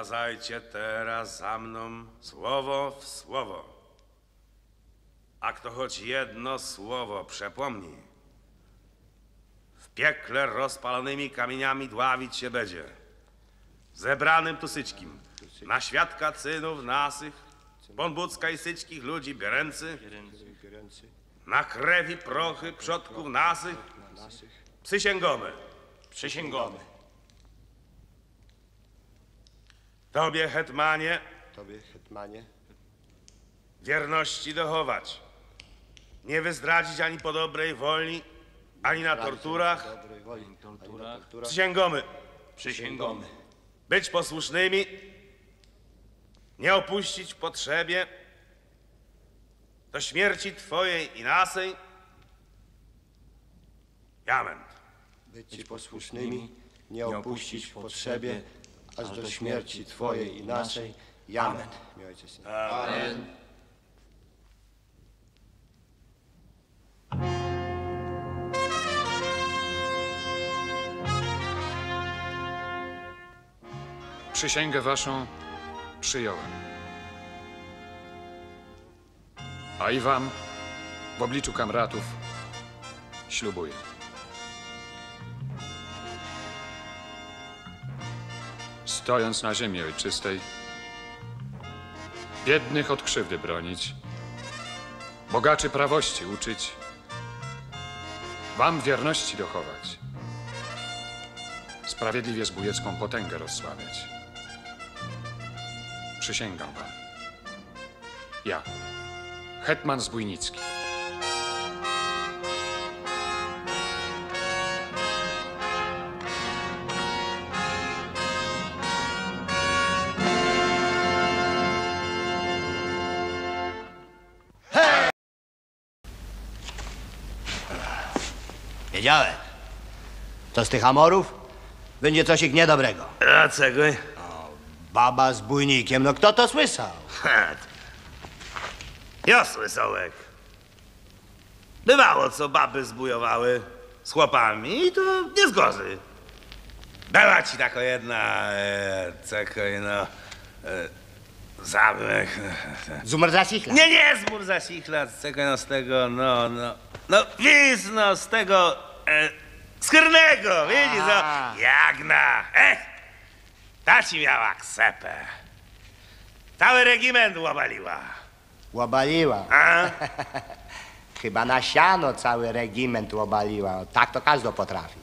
Powtarzajcie teraz za mną słowo w słowo. A kto choć jedno słowo przepomni, w piekle rozpalonymi kamieniami dławić się będzie. Zebranym tu syćkim, na świadka cynów nasych, bonbucka i syćkich ludzi Biorący na krew i prochy przodków nasych, przysięgamy. Przysięgamy. Tobie, hetmanie, Tobie, hetmanie, wierności dochować. Nie wyzdradzić ani po dobrej woli, ani na torturach. dobrej woli, ani na torturach, Przysięgamy. Przysięgamy. Być posłusznymi, nie opuścić w potrzebie, do śmierci Twojej i naszej. Amen. być Ci posłusznymi, nie opuścić w potrzebie, aż do śmierci Twojej i naszej. Amen. Ojciec, syn. Przysięgę waszą przyjąłem. A i wam w obliczu kamratów ślubuję. Stojąc na ziemi ojczystej, biednych od krzywdy bronić, bogaczy prawości uczyć, wam wierności dochować, sprawiedliwie zbójecką potęgę rozsławiać. Przysięgam wam. Ja, hetman Zbójnicki. Wiedziałem. To z tych amorów będzie coś ich niedobrego. Dlaczego? Baba z bójnikiem, no kto to słyszał? Ja słyszałek. Bywało, co baby zbujowały z chłopami i to nie zgorzy. Była ci taka jedna, e, czekaj no, e, zamek. Zumrza sichla. Nie, nie, z Murzasichla, czekaj no z tego, no, no, no, wiz, no, z tego, e, skórnego, widzisz, no, A. jagna, ech, ta ci miała ksepę. Cały regiment łabaliła, Łobaliła. a? Chyba na siano cały regiment łobaliła. Tak to każdy potrafi.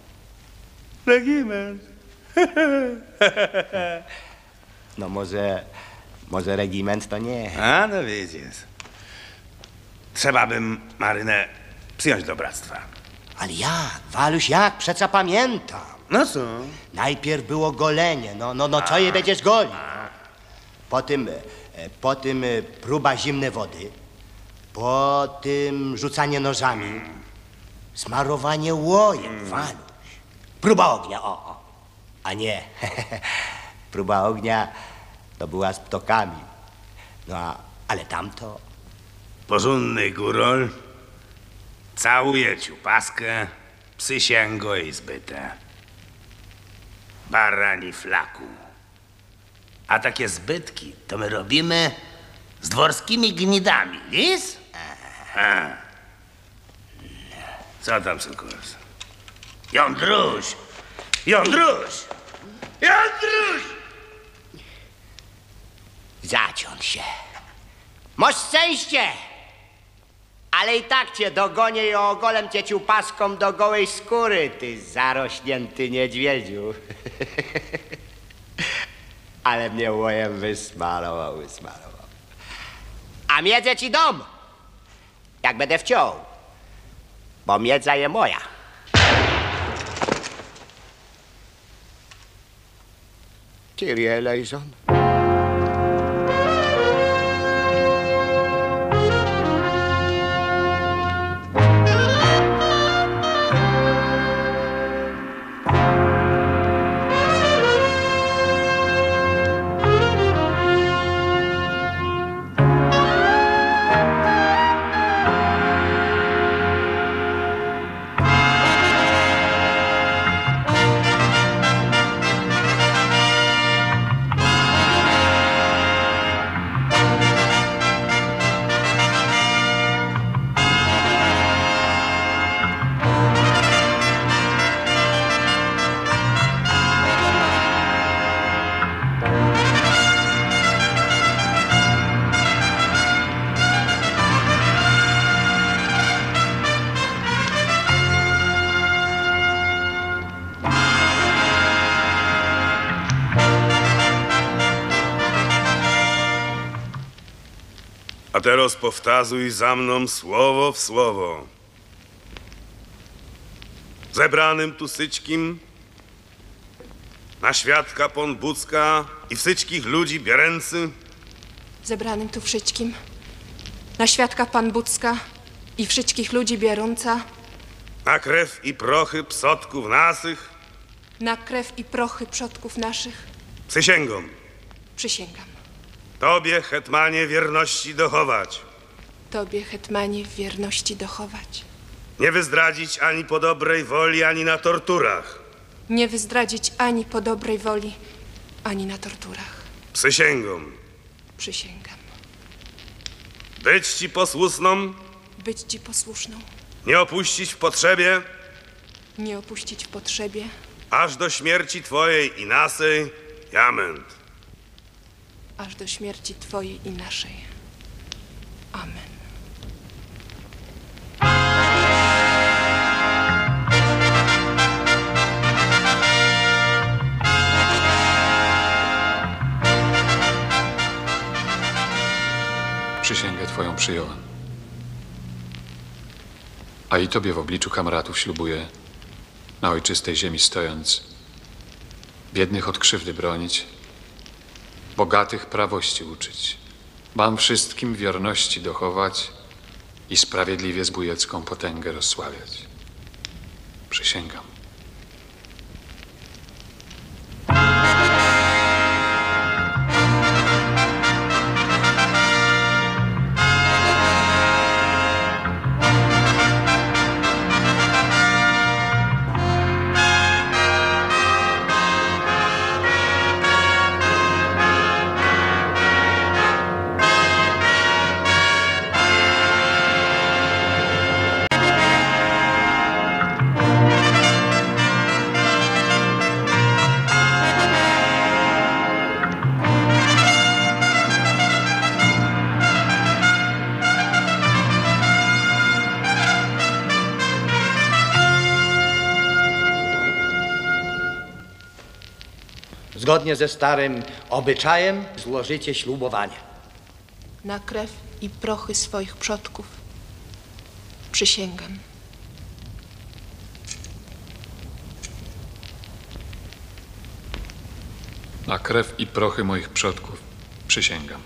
Regiment. No może, może regiment to nie. A, no widzisz. Trzeba bym Marynę przyjąć do bractwa. Ale jak, Waluś, jak? Przeca pamiętam. No co? Najpierw było golenie, no, no, no co je będziesz golił? Po tym, e, po tym e, próba zimnej wody, po tym rzucanie nożami, smarowanie łojem, Waluś. Próba ognia, o, o. A nie, próba ognia to była z ptokami. No, a, ale tamto, Porządny górol całuje ci paskę, przysięgo i zbyte. Barani flaku. A takie zbytki to my robimy z dworskimi gnidami? Aha. Co tam, Sokos? Jądruś! Jądruś! Jądruś! zaciąć się. Masz szczęście! Ale i tak cię dogonię i ogolem cię ciupaską do gołej skóry, ty zarośnięty niedźwiedziu. Ale mnie łojem wysmarował, wysmarował. A miedzę ci dom, jak będę wciął, bo miedza je moja. Kyrie eleison. Teraz powtazuj za mną słowo w słowo. Zebranym tu syćkim, na świadka pon Bucka i wsyćkich ludzi bieręcy, zebranym tu wszystkim, na świadka Pan Bucka i wszystkich ludzi bierąca, na krew i prochy psotków nasych, na krew i prochy przodków naszych, przysięgam, przysięgam. Tobie, hetmanie, wierności dochować, Tobie, hetmanie, wierności dochować, nie wyzdradzić ani po dobrej woli, ani na torturach. nie wyzdradzić ani po dobrej woli, ani na torturach. Przysięgam, Przysięgam. być Ci posłusną, Być Ci posłuszną, nie opuścić w potrzebie, nie opuścić w potrzebie, aż do śmierci Twojej i naszej. Amen. Aż do śmierci Twojej i naszej. Amen. Przysięgę Twoją przyjąłem. A i Tobie w obliczu kamratów ślubuję, na ojczystej ziemi stojąc, biednych od krzywdy bronić, bogatych prawości uczyć, wam wszystkim wierności dochować i sprawiedliwie zbójecką potęgę rozsławiać. Przysięgam. Zgodnie ze starym obyczajem złożycie ślubowanie. Na krew i prochy swoich przodków. Przysięgam. Na krew i prochy moich przodków przysięgam.